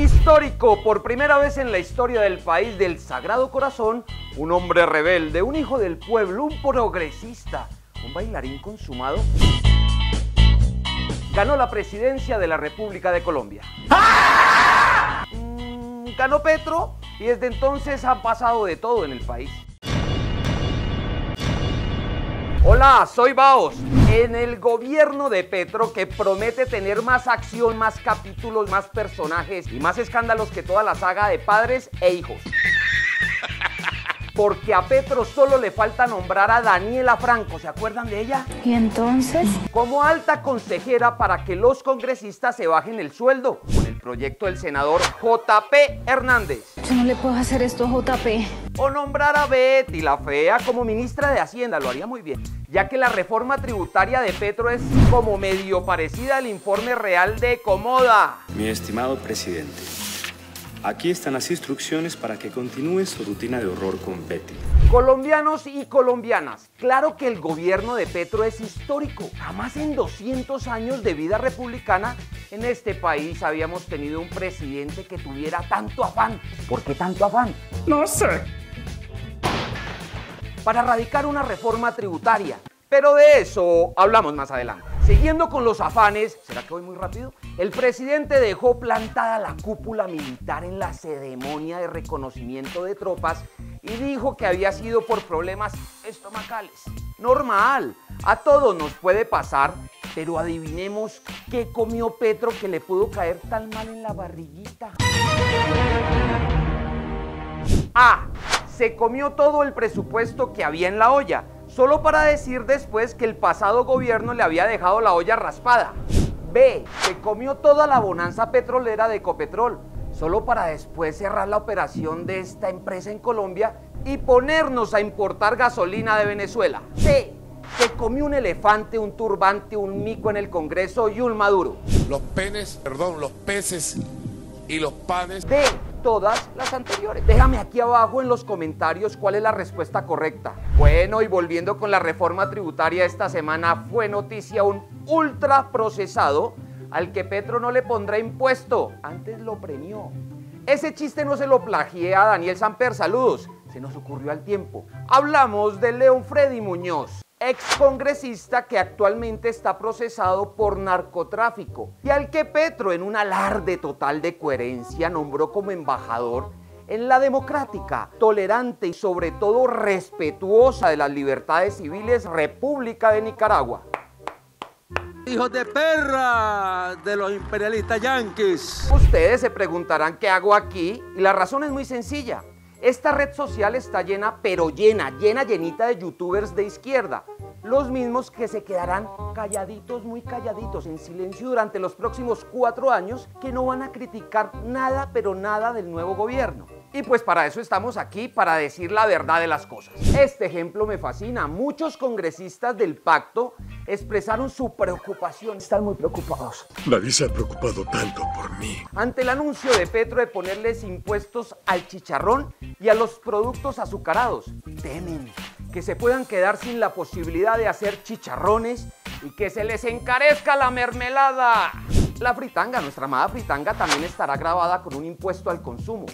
Histórico, por primera vez en la historia del país del Sagrado Corazón, un hombre rebelde, un hijo del pueblo, un progresista, un bailarín consumado, ganó la presidencia de la República de Colombia. Mm, ganó Petro y desde entonces ha pasado de todo en el país. Hola, soy Baos. En el gobierno de Petro que promete tener más acción, más capítulos, más personajes y más escándalos que toda la saga de padres e hijos. Porque a Petro solo le falta nombrar a Daniela Franco, ¿se acuerdan de ella? ¿Y entonces? Como alta consejera para que los congresistas se bajen el sueldo, con el proyecto del senador JP Hernández. Yo no le puedo hacer esto a JP. O nombrar a Betty la Fea como ministra de Hacienda, lo haría muy bien, ya que la reforma tributaria de Petro es como medio parecida al informe real de Comoda. Mi estimado presidente, aquí están las instrucciones para que continúe su rutina de horror con Betty. Colombianos y colombianas, claro que el gobierno de Petro es histórico. Jamás en 200 años de vida republicana en este país habíamos tenido un presidente que tuviera tanto afán. ¿Por qué tanto afán? No sé. Para radicar una reforma tributaria. Pero de eso hablamos más adelante. Siguiendo con los afanes, ¿será que voy muy rápido? El presidente dejó plantada la cúpula militar en la ceremonia de reconocimiento de tropas y dijo que había sido por problemas estomacales. Normal, a todos nos puede pasar, pero adivinemos qué comió Petro que le pudo caer tan mal en la barriguita. A. Se comió todo el presupuesto que había en la olla, solo para decir después que el pasado gobierno le había dejado la olla raspada. B. Se comió toda la bonanza petrolera de Ecopetrol, solo para después cerrar la operación de esta empresa en Colombia y ponernos a importar gasolina de Venezuela. C. Se comió un elefante, un turbante, un mico en el Congreso y un maduro. Los penes, perdón, los peces y los panes. de todas las anteriores. Déjame aquí abajo en los comentarios cuál es la respuesta correcta. Bueno, y volviendo con la reforma tributaria esta semana, fue noticia un ultra procesado al que Petro no le pondrá impuesto, antes lo premió. Ese chiste no se lo plagié a Daniel Samper, saludos, se nos ocurrió al tiempo. Hablamos de León Freddy Muñoz excongresista que actualmente está procesado por narcotráfico y al que Petro en un alarde total de coherencia nombró como embajador en la democrática, tolerante y sobre todo respetuosa de las libertades civiles República de Nicaragua. Hijos de perra de los imperialistas yanquis. Ustedes se preguntarán qué hago aquí y la razón es muy sencilla. Esta red social está llena, pero llena, llena, llenita de youtubers de izquierda. Los mismos que se quedarán calladitos, muy calladitos, en silencio durante los próximos cuatro años, que no van a criticar nada, pero nada del nuevo gobierno. Y pues para eso estamos aquí, para decir la verdad de las cosas. Este ejemplo me fascina. Muchos congresistas del pacto expresaron su preocupación. Están muy preocupados. Nadie se ha preocupado tanto por mí. Ante el anuncio de Petro de ponerles impuestos al chicharrón y a los productos azucarados. Temen que se puedan quedar sin la posibilidad de hacer chicharrones y que se les encarezca la mermelada. La fritanga, nuestra amada fritanga, también estará grabada con un impuesto al consumo,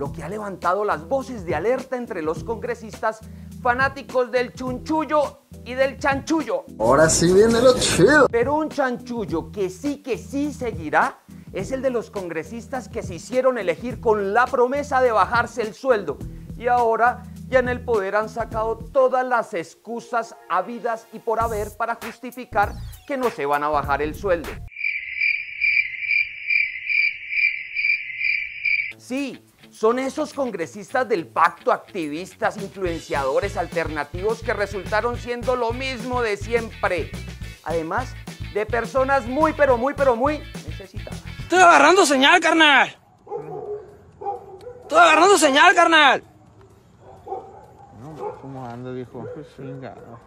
lo que ha levantado las voces de alerta entre los congresistas fanáticos del chunchullo y del chanchullo. Ahora sí viene lo chido. Pero un chanchullo que sí que sí seguirá es el de los congresistas que se hicieron elegir con la promesa de bajarse el sueldo y ahora ya en el poder han sacado todas las excusas habidas y por haber para justificar que no se van a bajar el sueldo. Sí, son esos congresistas del pacto, activistas, influenciadores alternativos que resultaron siendo lo mismo de siempre. Además de personas muy, pero muy, pero muy necesitadas. Estoy agarrando señal, carnal. Estoy agarrando señal, carnal. ¿Cómo ando, viejo? Chingado.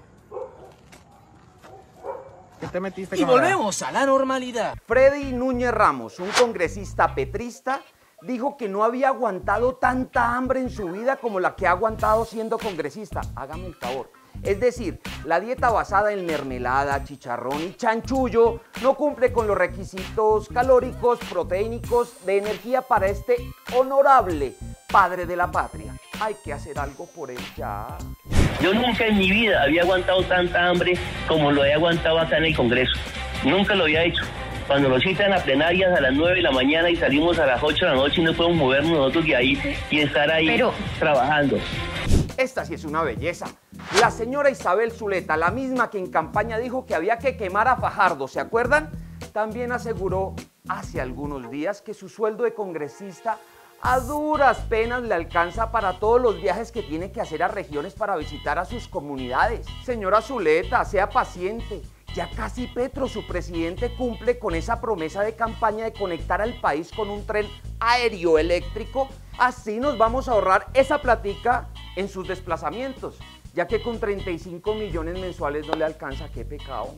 ¿Qué te metiste, Y volvemos a la normalidad. Freddy Núñez Ramos, un congresista petrista, dijo que no había aguantado tanta hambre en su vida como la que ha aguantado siendo congresista. Hágame el favor. Es decir, la dieta basada en mermelada, chicharrón y chanchullo no cumple con los requisitos calóricos, proteínicos, de energía para este honorable padre de la patria. Hay que hacer algo por él ya. Yo nunca en mi vida había aguantado tanta hambre como lo he aguantado acá en el Congreso. Nunca lo había hecho. Cuando nos citan a plenarias a las 9 de la mañana y salimos a las 8 de la noche y no podemos movernos nosotros de ahí y estar ahí Pero- trabajando. Esta sí es una belleza. La señora Isabel Zuleta, la misma que en campaña dijo que había que quemar a Fajardo, ¿se acuerdan? También aseguró hace algunos días que su sueldo de congresista a duras penas le alcanza para todos los viajes que tiene que hacer a regiones para visitar a sus comunidades. Señora Zuleta, sea paciente. Ya casi Petro, su presidente, cumple con esa promesa de campaña de conectar al país con un tren aéreo eléctrico. Así nos vamos a ahorrar esa platica en sus desplazamientos, ya que con 35 millones mensuales no le alcanza, qué pecado.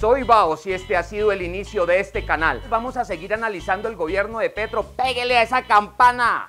Soy Baos y este ha sido el inicio de este canal. Vamos a seguir analizando el gobierno de Petro. Péguele a esa campana.